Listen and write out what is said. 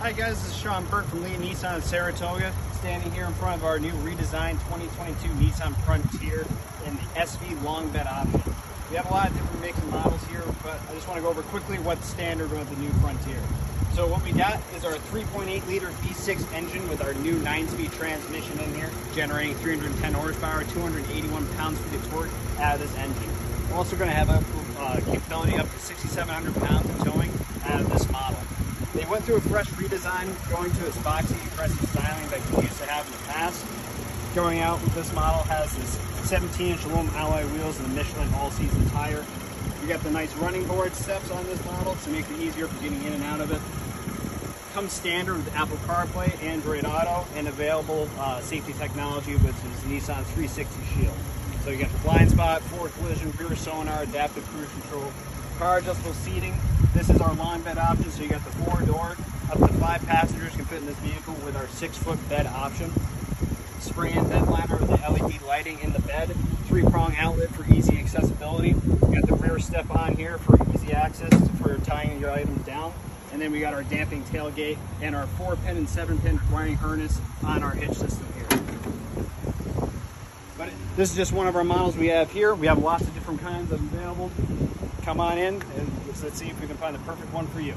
Hi guys, this is Sean Burke from Lia Nissan in Saratoga, standing here in front of our new redesigned 2022 Nissan Frontier in the SV long bed option. We have a lot of different makes and models here, but I just want to go over quickly what's standard with the new Frontier. So what we got is our 3.8 liter V6 engine with our new 9-speed transmission in here, generating 310 horsepower, 281 pounds-feet of torque out of this engine. We're also going to have a uh, capability up to 6,700 pounds of towing out of this model. They went through a fresh redesign, going to its boxy aggressive styling that you used to have in the past. Going out with this model has this 17-inch aluminum alloy wheels and a Michelin all-season tire. We got the nice running board steps on this model to make it easier for getting in and out of it. Comes standard with Apple CarPlay, Android Auto, and available uh, safety technology which is Nissan 360 Shield. So you got the blind spot, forward collision, rear sonar, adaptive cruise control, car adjustable seating. This is our long bed option, so you got the four door, up to five passengers can fit in this vehicle with our six foot bed option. Spray in bed liner with the LED lighting in the bed, three prong outlet for easy accessibility. Got the rear step on here for easy access for tying your items down. And then we got our damping tailgate and our four pin and seven pin wiring harness on our hitch system here. This is just one of our models we have here. We have lots of different kinds available come on in and let's see if we can find the perfect one for you.